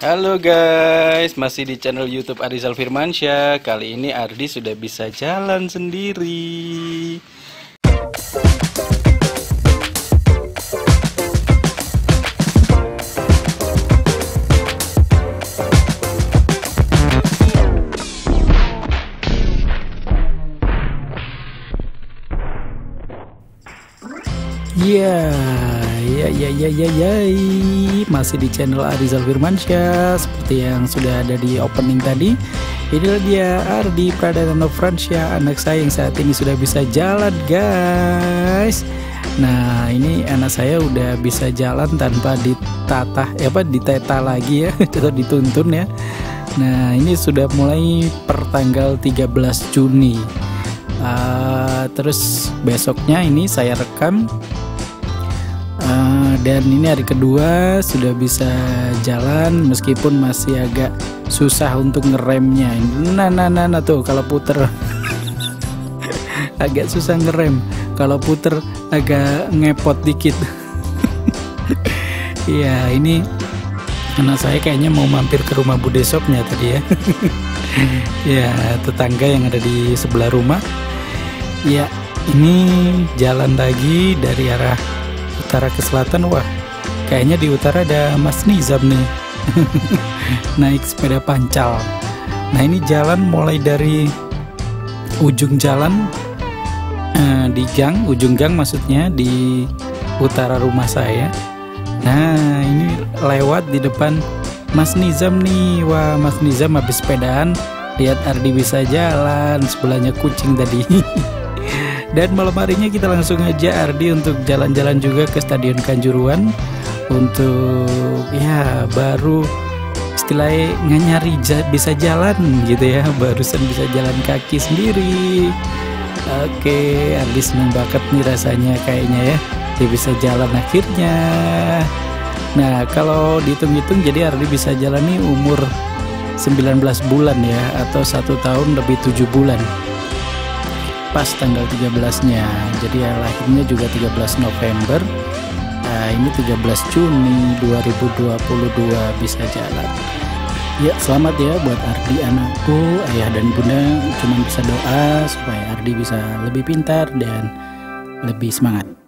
Halo guys, masih di channel YouTube Arizal Firmansyah. Kali ini Ardi sudah bisa jalan sendiri. Ya, ya, ya, ya, ya, ya, masih di channel Arizal Firmansyah seperti yang sudah ada di opening tadi. Inilah dia Ardi Pradana Fransyah, anak saya yang saat ini sudah bisa jalan, guys. Nah, ini anak saya udah bisa jalan tanpa ditata, ya apa diteta lagi ya, atau dituntun ya. Nah, ini sudah mulai pertanggal 13 Juni. Uh, terus besoknya ini saya rekam dan ini hari kedua sudah bisa jalan meskipun masih agak susah untuk ngeremnya. Nah nah nah, nah tuh kalau puter. Agak susah ngerem. Kalau puter agak ngepot dikit. Ya ini karena saya kayaknya mau mampir ke rumah Bude Shopnya tadi ya. Ya tetangga yang ada di sebelah rumah. Ya, ini jalan lagi dari arah utara ke selatan. Wah, kayaknya di utara ada Mas Nizam nih. Naik sepeda pancal. Nah, ini jalan mulai dari ujung jalan eh, di gang, ujung gang maksudnya di utara rumah saya. Nah, ini lewat di depan Mas Nizam nih. Wah, Mas Nizam habis sepedaan. Lihat Ardi bisa jalan, sebelahnya kucing tadi. Dan malam harinya kita langsung aja Ardi untuk jalan-jalan juga ke Stadion Kanjuruan. Untuk ya baru istilahnya nyari bisa jalan gitu ya. Barusan bisa jalan kaki sendiri. Oke Ardi seneng banget nih rasanya kayaknya ya. Dia bisa jalan akhirnya. Nah kalau dihitung-hitung jadi Ardi bisa jalan nih umur 19 bulan ya atau satu tahun lebih tujuh bulan pas tanggal 13-nya. Jadi ya lahirnya juga 13 November. Nah, ini 13 Juni 2022 bisa jalan. Ya, selamat ya buat Ardi anakku, ayah dan bunda. Cuma bisa doa supaya Ardi bisa lebih pintar dan lebih semangat.